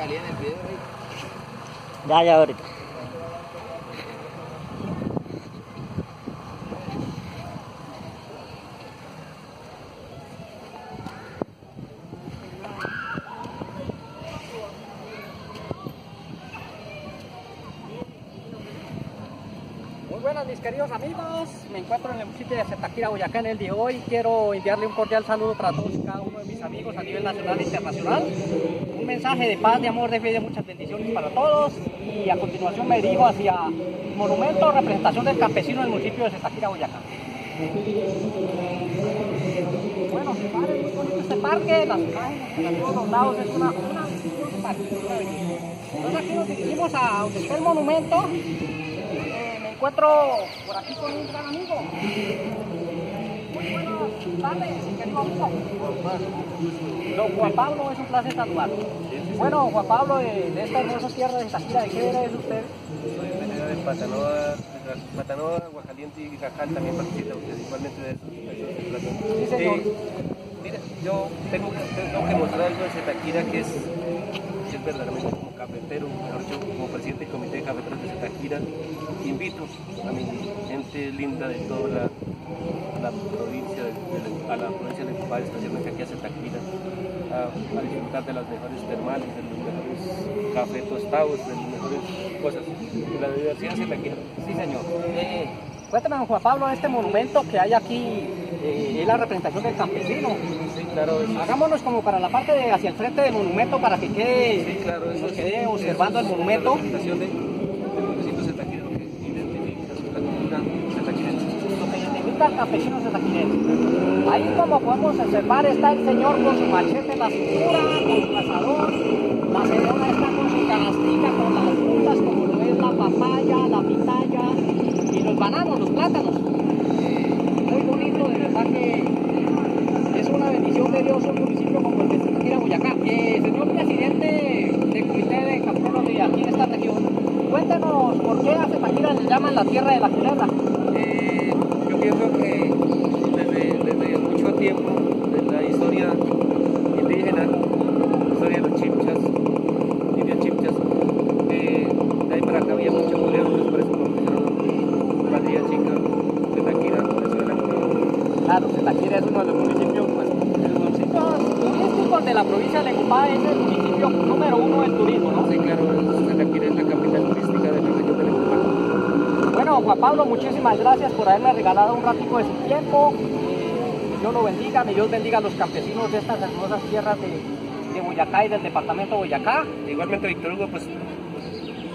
valía en el video. Ya, ya, ahorita. Muy buenas mis queridos amigos, me encuentro en el municipio de Zetaquira, Boyacá en el día de hoy. Quiero enviarle un cordial saludo para todos y cada uno de mis amigos a nivel nacional e internacional. Un mensaje de paz, de amor, de fe y de muchas bendiciones para todos. Y a continuación me dirijo hacia monumento representación del campesino del municipio de Zetaquira, Boyacá. Bueno, se para, es muy bonito este parque, las de todos los lados, es una, una, una avenida. Entonces aquí nos dirigimos a donde está el monumento me encuentro por aquí con un gran amigo. Muy buenas tardes, querido amigo. Don Juan Pablo, es un placer saludarlo. Bueno, Juan Pablo, de, de esta hermosa tierra de Shakira, ¿de qué era es usted? Soy vendedor de Patanoa, de Patanoa, Aguacaliente y Jajal también participa usted, igualmente de eso. Sí, señor. Eh, mira, yo tengo, tengo que mostrar algo de Zetaquira que es, verdaderamente como cafetero, mejor como presidente del comité de cafeteros de Zetaquira, invito a mi gente linda de toda la, provincia, de, de- a la provincia de Copal, especialmente aquí a Zetaquira, a, a disfrutar de las mejores termales, de los mejores cafés tostados, de las mejores cosas, de la diversidad de Zetaquira. Sí, señor. Eh, cuéntame, don Juan Pablo, este monumento que hay aquí eh, es la representación del campesino. Claro, eso Hagámonos como para la parte de hacia el frente del monumento para que quede, Sí, claro, eso nos quede observando el monumento. representación de, del campesino zetaquira, lo que identifica su cultura zetaquirense. lo que identifica al campesino zetaquirense. Ahí como podemos observar está el señor con su machete en la cintura, con su cazador, la señora está con su canastica, con las frutas como lo es la papaya, la pitaya y los bananos, los plátanos. Eh, muy bonito, de verdad que es una bendición de Dios un municipio como el de Zetaquira, Boyacá. Eh, señor presidente del comité de cafeteros de aquí en esta región, cuéntenos por qué a Zetaquira le llaman la tierra de la culebra. Eh, yo pienso que desde, desde mucho tiempo, desde la historia indígena, la historia de los chipchas, indios chipchas, eh, de ahí para acá había mucha culebra, por eso comenzaron Padilla Chica, eso era culebra. Claro, Zetaquira es uno de los municipios, pues, de los municipios turísticos de la provincia de Copá, es el municipio número uno del turismo, ¿no? Sí, claro, Zetaquira es la capital turística de la región de Necumán. Bueno, Juan Pablo, muchísimas gracias por haberme regalado un ratico de su tiempo. Eh, Dios lo bendiga, Dios bendiga a los campesinos de estas hermosas tierras de, Boyacá y del departamento de Boyacá. Igualmente, Víctor Hugo, pues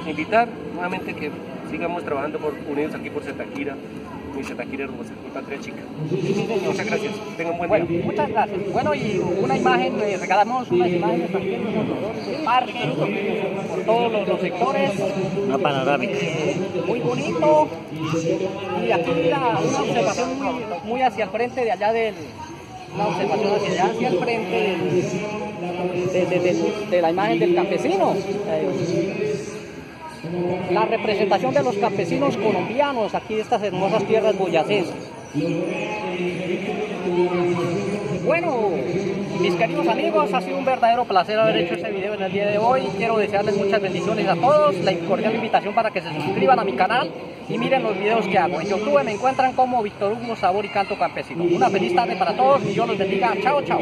invitar nuevamente que sigamos trabajando por unidos aquí por Zetaquira, hermosa, chica. Muchas gracias, tengan un buen Bueno, día. muchas gracias. Bueno, y una imagen, eh, regalamos unas imágenes también nosotros del parque, por todos los, los sectores. Una panorámica. muy bonito y aquí mira una observación muy, muy hacia el frente de allá del una observación hacia allá hacia el frente del- de, de- de- de la imagen del campesino Eh, la representación de los campesinos colombianos aquí de estas hermosas tierras boyacenses bueno, mis queridos amigos, ha sido un verdadero placer haber hecho este video en el día de hoy. Quiero desearles muchas bendiciones a todos, la cordial invitación para que se suscriban a mi canal y miren los videos que hago. En YouTube me encuentran como Víctor Hugo Sabor y Canto Campesino. Una feliz tarde para todos y Dios los bendiga. Chao, chao.